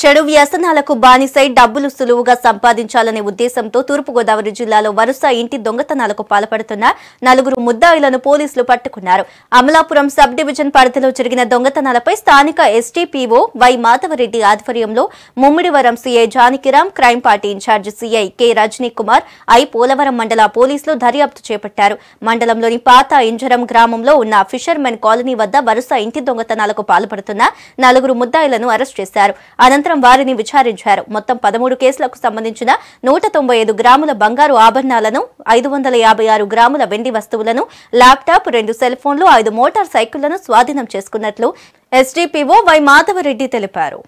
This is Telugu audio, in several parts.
చెడు వ్యసనాలకు బానిసై డబ్బులు సులువుగా సంపాదించాలనే ఉద్దేశంతో తూర్పుగోదావరి జిల్లాలో వరుస ఇంటి దొంగతనాలకు పాల్పడుతున్న నలుగురు ముద్దాయిలను పోలీసులు పట్టుకున్నారు. అమలాపురం సబ్ డివిజన్ పరిధిలో జరిగిన దొంగతనాలపై స్థానిక ఎస్టీపీఓ వై మాధవరెడ్డి ఆధ్వర్యంలో Mummidivaram CI Janakiram crime party incharge CI K Rajani Kumar I Polavaram మండల పోలీసులు దర్యాప్తు చేపట్టారు. మండలంలోని పాత ఇంజరం గ్రామంలో ఉన్న ఫిషర్మెన్ కాలనీ వద్ద వరుస ఇంటి దొంగతనాలకు పాల్పడుతున్న నలుగురు ముద్దాయిలను అరెస్ట్ చేశారు. అనంతరం వారిని విచారించారు. మొత్తం పదమూడు కేసులకు సంబంధించిన నూట తొంభై ఐదు గ్రాముల బంగారు ఆభరణాలను ఐదు వందల యాభై ఆరు గ్రాముల వెండి వస్తువులను ల్యాప్టాప్ రెండు సెల్ ఫోన్లు ఐదు మోటార్ సైకిళ్ళను స్వాధీనం చేసుకున్నట్లు ఎస్డీపీఓ వై మాధవరెడ్డి తెలిపారు.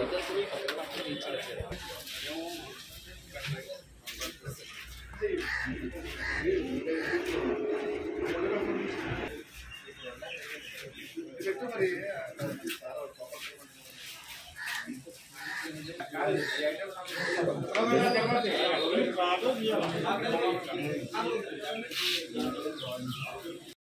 我 这个是那个什么，我这个是，我这个是，我这个是。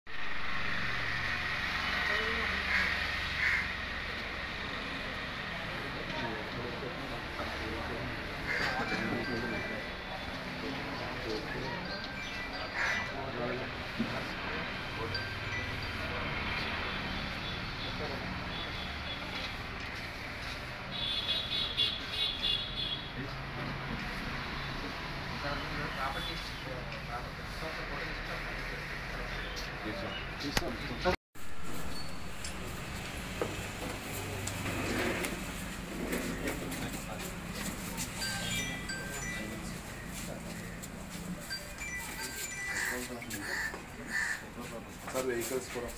సార్ వెహికల్స్ కూడా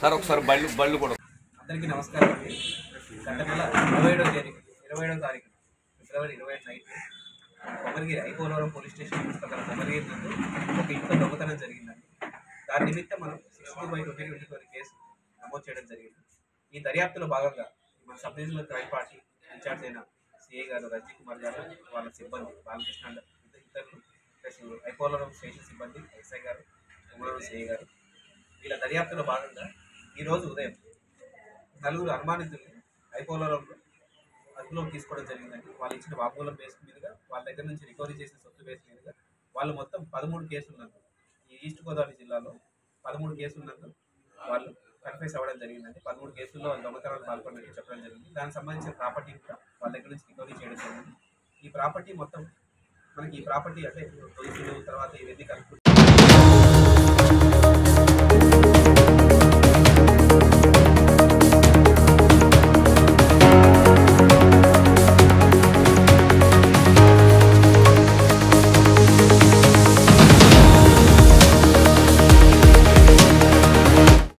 సార్ ఒకసారి బళ్ళు బళ్ళు కూడా. అందరికీ నమస్కారం అండి. గత నెల ఇరవై ఏడో తేదీ ఇరవై ఏడో తారీఖు ఫిబ్రవరి ఇరవై ఐదు night. Komarigiri I Polavaram police station ప్రకారం కొమరిగిరి నందు ఒక ఇంట్లో దొంగతనం జరిగిందండి. దాని నిమిత్తం మనం sixty by twenty twenty four case నమోదు చేయడం జరిగింది. ఈ దర్యాప్తులో భాగంగా మన sub divisional crime party incharge అయిన సిఐ గారు రజనీ కుమార్ గారు వాళ్ళ సిబ్బంది బాలకృష్ణ అండ్ ఇద్దరు ప్లస్ ఐపోలవరం స్టేషన్ సిబ్బంది ఎస్ఐ గారు కొమరవరం సిఐ గారు. వీళ్ళ దర్యాప్తులో భాగంగా ఈరోజు ఉదయం నలుగురు అనుమానితులు ఐపోలవరంలో అదుపులోకి తీసుకోవడం జరిగిందండి. వాళ్ళు ఇచ్చిన వాగ్మూలం బేస్ మీదుగా వాళ్ళ దగ్గర నుంచి రికవరీ చేసిన సొత్తు బేస్ మీదుగా వాళ్ళు మొత్తం పదమూడు కేసులు ఉన్నారు ఈ ఈస్ట్ గోదావరి జిల్లాలో పదమూడు కేసులు ఉన్నందు వాళ్ళు కన్ఫ్యూస్ అవ్వడం జరిగిందండి. పదమూడు కేసుల్లో వాళ్ళు దొంగతనాలు పాల్పడినట్టు చెప్పడం జరిగింది. దానికి సంబంధించిన ప్రాపర్టీ కూడా వాళ్ళ దగ్గర నుంచి రికవరీ చేయడం జరిగింది. ఈ ప్రాపర్టీ మొత్తం మనకి ఈ ప్రాపర్టీ అంటే పొలిసులు తర్వాత ఇవన్నీ కలుపు